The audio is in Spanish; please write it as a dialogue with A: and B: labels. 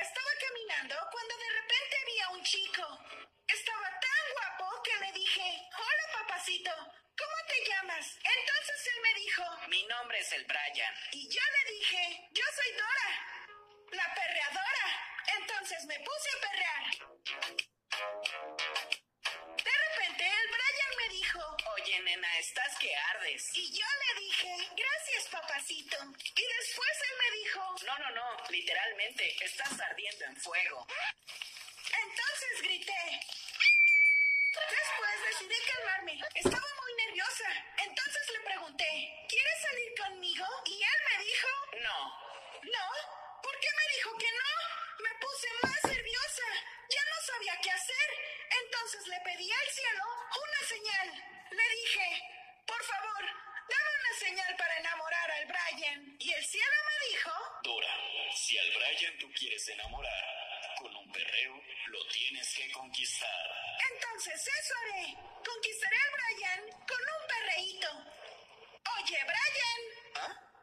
A: estaba caminando cuando de repente vi a un chico. Estaba tan guapo que le dije, hola papacito, ¿cómo te llamas? Entonces él me dijo,
B: mi nombre es el Brian.
A: Y yo le dije, yo soy Dora, la perreadora. Entonces me puse a perrear. De repente el Brian me dijo,
B: oye nena, estás que ardes.
A: Y yo le dije, gracias papacito. Y después él me dijo,
B: no, no, no, literalmente, estás ardiendo en fuego.
A: entonces grité. Después decidí calmarme. Estaba muy nerviosa. Entonces le pregunté, ¿quieres salir conmigo? Y él me dijo,
B: No,
A: no. ¿Por qué me dijo que no? Me puse más nerviosa. Ya no sabía qué hacer. Entonces le pedí al cielo una señal. Le dije, por favor,
B: Brian tú quieres enamorar, con un perreo lo tienes que conquistar.
A: Entonces eso haré. Conquistaré al Brian con un perreíto. Oye, Brian.
B: ¿Ah?